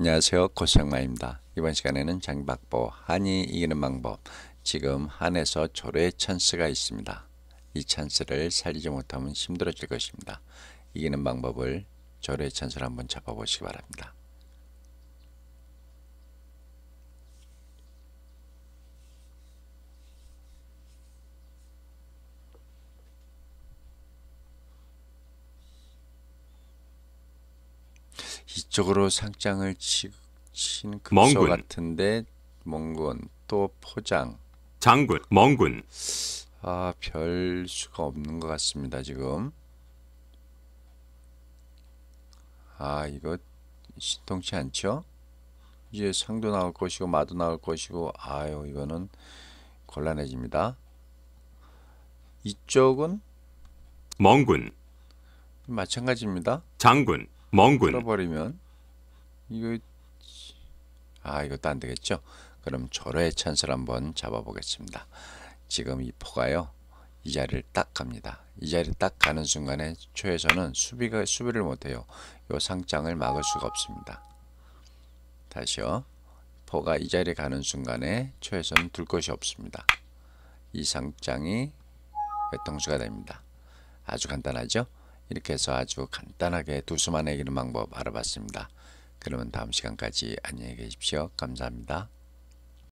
안녕하세요 고생마입니다. 이번 시간에는 장박보 한이 이기는 방법 지금 한에서 조례 찬스가 있습니다. 이 찬스를 살리지 못하면 힘들어질 것입니다. 이기는 방법을 조례 찬스를 한번 잡아보시기 바랍니다. 이쪽으로 상장을 치, 친 급소 멍군. 같은데 멍군 또 포장. 장군, 멍군, 아 별 수가 없는 것 같습니다 지금. 아 이거 신통치 않죠? 이제 상도 나올 것이고 마도 나올 것이고 아유 이거는 곤란해집니다. 이쪽은 멍군, 마찬가지입니다. 장군, 멍군, 끌어버리면 이거 아 이것도 안 되겠죠? 그럼 절호의 찬스를 한번 잡아보겠습니다. 지금 이 포가요 이 자리를 딱 갑니다. 이 자리를 딱 가는 순간에 초에서는 수비가 수비를 못해요. 요 상장을 막을 수가 없습니다. 다시요. 포가 이 자리에 가는 순간에 초에서는 둘 것이 없습니다. 이 상장이 외통수가 됩니다. 아주 간단하죠 이렇게 해서 아주 간단하게 두 수만 이기는 방법 알아봤습니다. 그러면 다음 시간까지 안녕히 계십시오. 감사합니다.